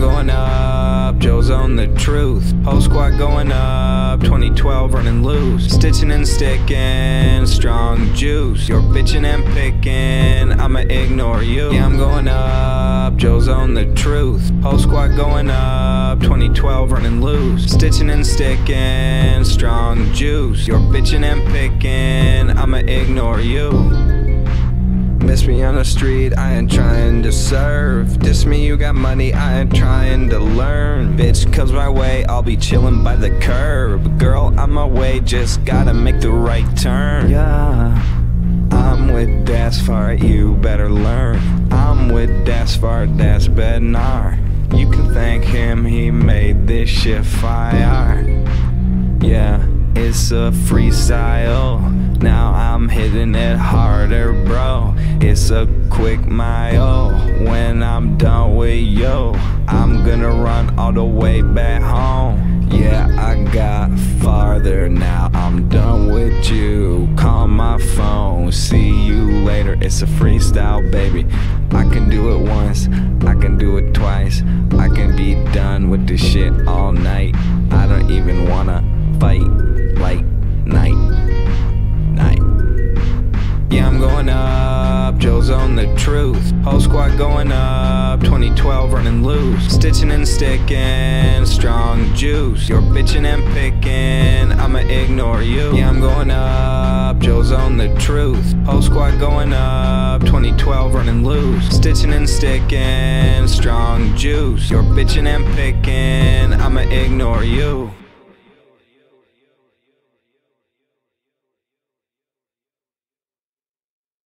Going up, Joe's on the truth. Whole squad going up, 2012 running loose. Stitching and sticking, strong juice. You're bitching and picking, I'ma ignore you. Yeah, I'm going up, Joe's on the truth. Whole squad going up, 2012 running loose. Stitching and sticking, strong juice. You're bitching and picking, I'ma ignore you. Miss me on the street, I ain't trying to serve. Diss me, you got money, I ain't trying to learn. Bitch comes my way, I'll be chillin' by the curb. Girl, I'm my way, just gotta make the right turn. Yeah. I'm with DAS FART, you better learn. I'm with DAS FART, that's Bednar. You can thank him, he made this shit fire. Yeah, it's a freestyle. Now I'm hitting it harder. It's a quick mile. When I'm done with you, I'm gonna run all the way back home. Yeah, I got farther now. I'm done with you. Call my phone. See you later. It's a freestyle, baby. I can do it once, I can do it twice. I can be done with this shit all night. I don't even wanna fight like night. Night. Yeah, I'm going up, Joe's on the truth. Whole squad going up, 2012 running loose. Stitching and sticking, strong juice. You're bitching and picking, I'ma ignore you. Yeah, I'm going up, Joe's on the truth. Whole squad going up, 2012 running loose. Stitching and sticking, strong juice. You're bitching and picking, I'ma ignore you.